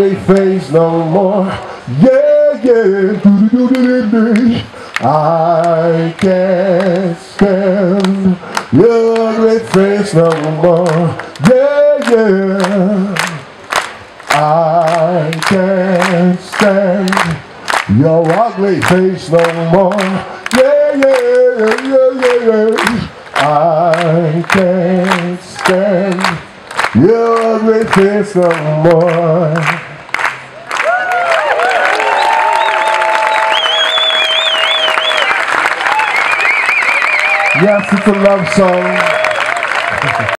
ugly face no more. Yeah, yeah. Do-do-do-do-do-do. I can't stand your ugly face no more. Yeah, yeah. I can't stand your ugly face no more. Yeah, yeah, yeah, yeah, yeah. I can't stand your ugly face no more. Yes, it's a love song.